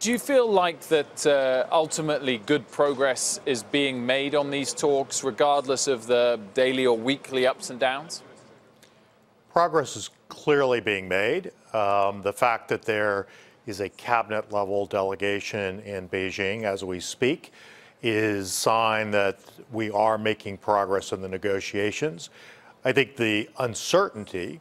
Do you feel like that uh, ultimately good progress is being made on these talks, regardless of the daily or weekly ups and downs? Progress is clearly being made. Um, the fact that there is a cabinet level delegation in Beijing as we speak is sign that we are making progress in the negotiations. I think the uncertainty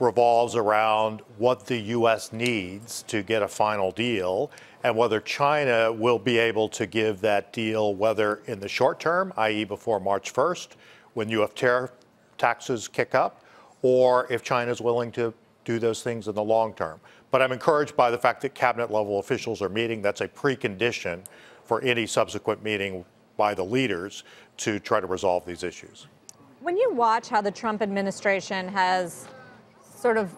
revolves around what the U.S. needs to get a final deal and whether China will be able to give that deal, whether in the short term, i.e., before March 1st, when you have tariff taxes kick up, or if China is willing to do those things in the long term. But I'm encouraged by the fact that cabinet level officials are meeting. That's a precondition for any subsequent meeting by the leaders to try to resolve these issues. When you watch how the Trump administration has sort of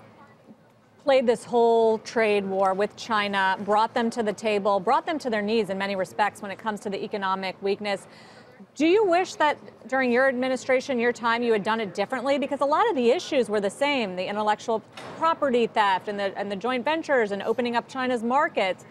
played this whole trade war with China, brought them to the table, brought them to their knees in many respects when it comes to the economic weakness. Do you wish that during your administration, your time, you had done it differently? Because a lot of the issues were the same the intellectual property theft and the, and the joint ventures and opening up China's markets.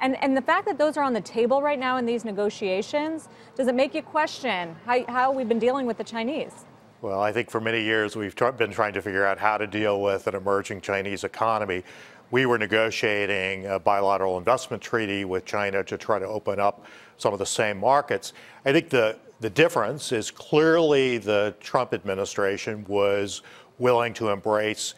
And, and the fact that those are on the table right now in these negotiations, does it make you question how, how we've been dealing with the Chinese? Well, I think for many years we've been trying to figure out how to deal with an emerging Chinese economy. We were negotiating a bilateral investment treaty with China to try to open up some of the same markets. I think the, the difference is clearly the Trump administration was willing to embrace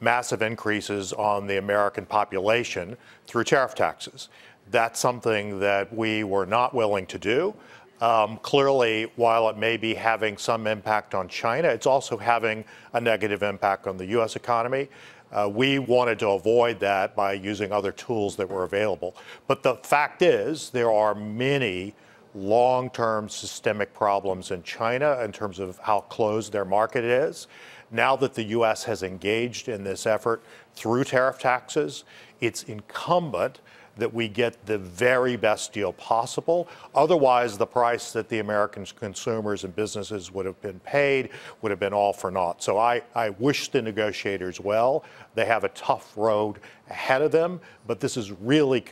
massive increases on the American population through tariff taxes. That's something that we were not willing to do. Um, clearly, while it may be having some impact on China, it's also having a negative impact on the U.S. economy. Uh, we wanted to avoid that by using other tools that were available. But the fact is, there are many long term systemic problems in China in terms of how closed their market is. Now that the U.S. has engaged in this effort through tariff taxes, it's incumbent that we get the very best deal possible. Otherwise, the price that the American consumers and businesses would have been paid would have been all for naught. So I, I wish the negotiators well. They have a tough road ahead of them, but this is really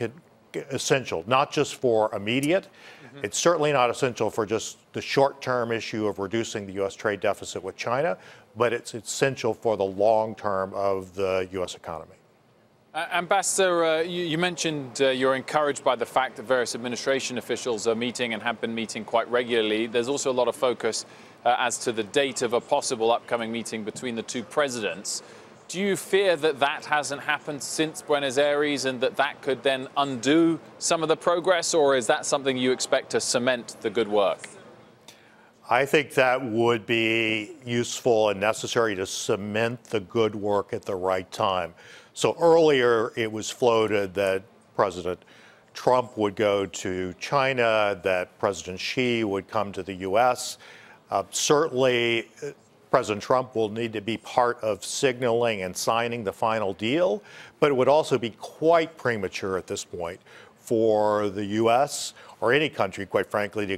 essential, not just for immediate. Mm-hmm. It's certainly not essential for just the short term issue of reducing the U.S. trade deficit with China, but it's essential for the long term of the U.S. economy. Uh, Ambassador, uh, you, you, mentioned uh, you're encouraged by the fact that various administration officials are meeting and have been meeting quite regularly. There's also a lot of focus uh, as to the date of a possible upcoming meeting between the two presidents. Do you fear that that hasn't happened since Buenos Aires and that that could then undo some of the progress, or is that something you expect to cement the good work? I think that would be useful and necessary to cement the good work at the right time. So earlier it was floated that President Trump would go to China, that President Xi would come to the U.S. Uh, certainly, uh, President Trump will need to be part of signaling and signing the final deal, but it would also be quite premature at this point for the U.S. or any country, quite frankly, to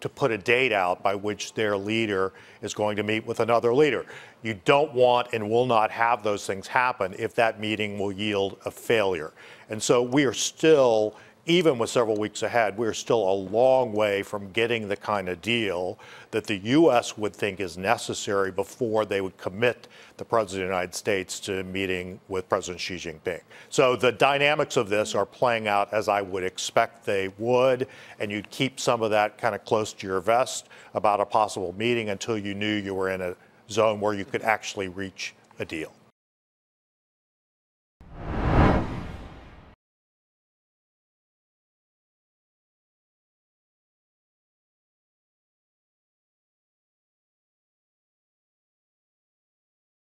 to put a date out by which their leader is going to meet with another leader. You don't want and will not have those things happen if that meeting will yield a failure. And so we are still even with several weeks ahead, we're still a long way from getting the kind of deal that the U.S. would think is necessary before they would commit the President of the United States to meeting with President Xi Jinping. So the dynamics of this are playing out as I would expect they would, and you'd keep some of that kind of close to your vest about a possible meeting until you knew you were in a zone where you could actually reach a deal.